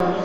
you